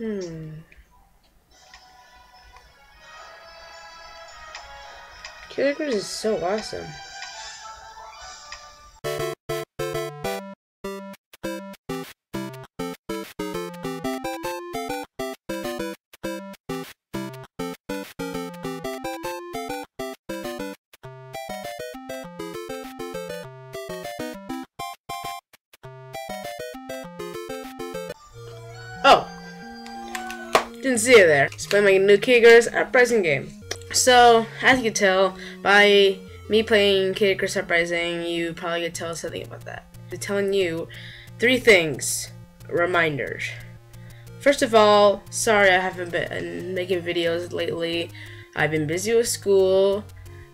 Hmm. Kid Icarus is so awesome. Oh. See it there. It's playing my new Icarus Uprising game. So, as you can tell by me playing Icarus Uprising, you probably could tell something about that. I'm telling you three things. Reminders. First of all, sorry I haven't been making videos lately. I've been busy with school.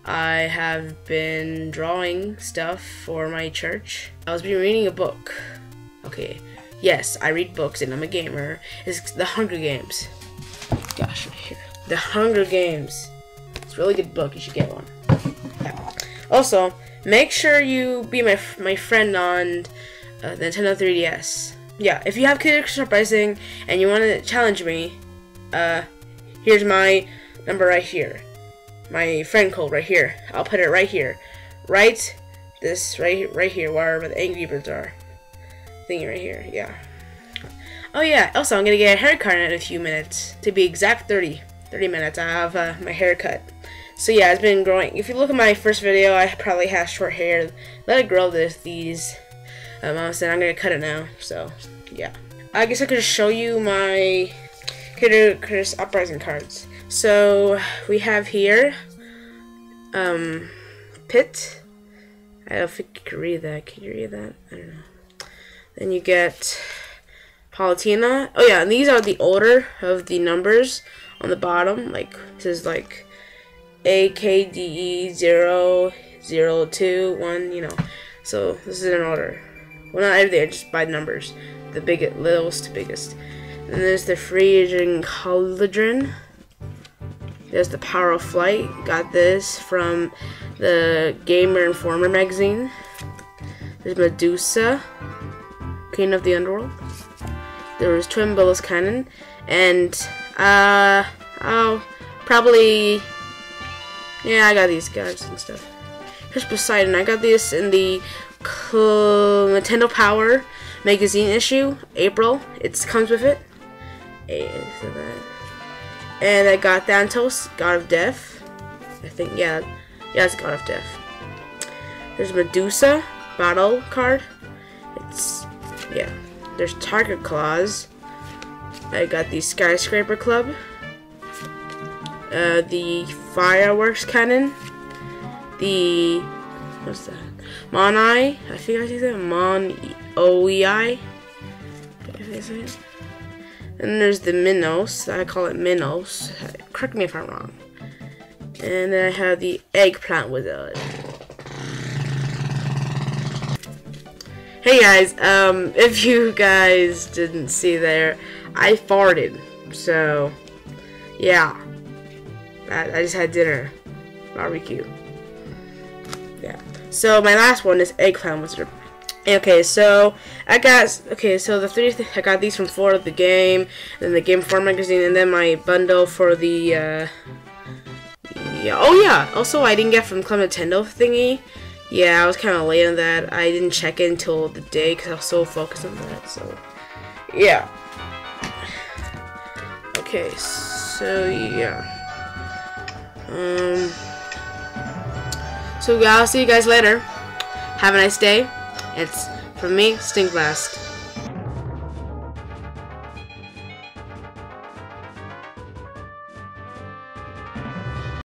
I have been drawing stuff for my church. I was been reading a book. Okay, yes, I read books and I'm a gamer. It's The Hunger Games. Gosh, right here. The Hunger Games. It's a really good book. You should get one. Yeah. Also, make sure you be my my friend on uh, the Nintendo 3DS. Yeah, if you have Icarus Uprising and you want to challenge me, uh, here's my number right here. My friend code right here. I'll put it right here. Right this right right here where the Angry Birds are. Thingy right here, yeah. Oh yeah, also I'm gonna get a haircut in a few minutes. To be exact 30. 30 minutes I have uh, my haircut. So yeah, it's been growing. If you look at my first video, I probably had short hair. Let it grow this these um, months, and I'm gonna cut it now. So yeah, I guess I could show you my Kid Icarus Uprising cards. So we have here um Pit. I don't think you can read that. Can you read that? I don't know. Then you get Palutena. Oh yeah, and these are the order of the numbers on the bottom. Like this is like A K D E zero zero two one. You know, so this is in order. Well, not everything, just by numbers. The biggest, littlest to biggest. And there's the Frisian Cauldron. There's the Power of Flight. Got this from the Gamer Informer magazine. There's Medusa, Queen of the Underworld. There was Twin Bellows Cannon. And, uh, oh, probably, yeah, I got these guys and stuff. Here's Poseidon. I got this in the Nintendo Power magazine issue, April. It comes with it. And I got Thanatos, God of Death. I think, yeah, yeah, it's God of Death. There's Medusa, battle card. It's, yeah. There's Target Claws. I got the Skyscraper Club. Uh, the Fireworks Cannon. The, what's that? Monai, I think I say that. Mon OEI. And there's the Minos. I call it Minos. Correct me if I'm wrong. And then I have the Eggplant Wizard. Hey guys, um, if you guys didn't see there, I farted. So, yeah. I, I just had dinner. Barbecue. Yeah. So my last one is Eggplant Wizard. Okay, so I got okay, so the three th I got these from Florida the game, then the Game Four magazine, and then my bundle for the uh, yeah. Oh yeah. Also, I didn't get from Club Nintendo thingy. Yeah, I was kind of late on that. I didn't check it until the day because I was so focused on that. So yeah. Okay, so yeah. Um. So I'll see you guys later. Have a nice day. It's from me, Stinkblast.